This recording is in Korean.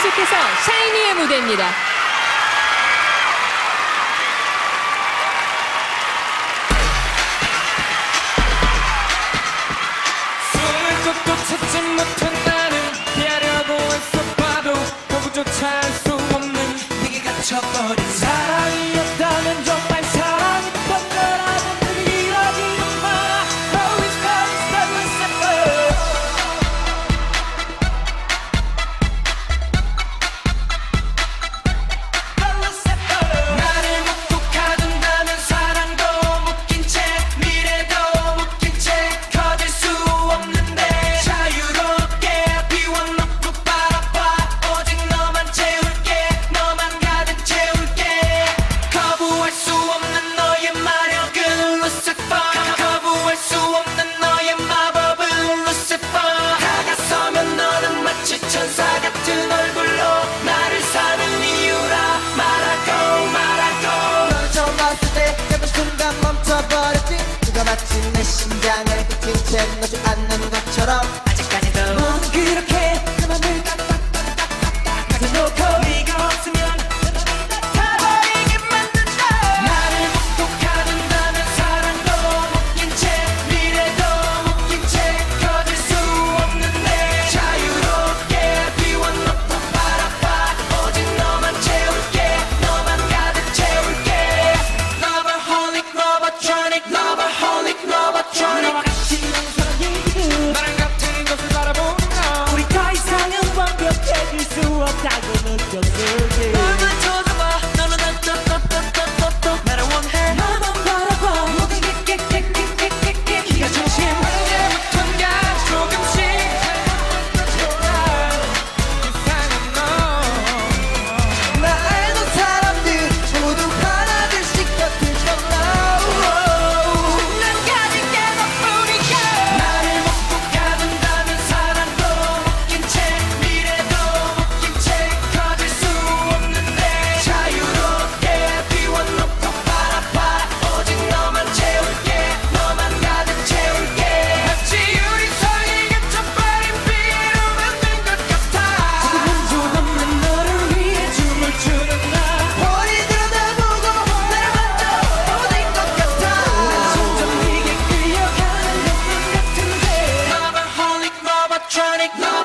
계속해서 샤이니의 무대입니다. 같은 내 심장을 그 틈새 넣지 않는 것처럼 Sonic. No!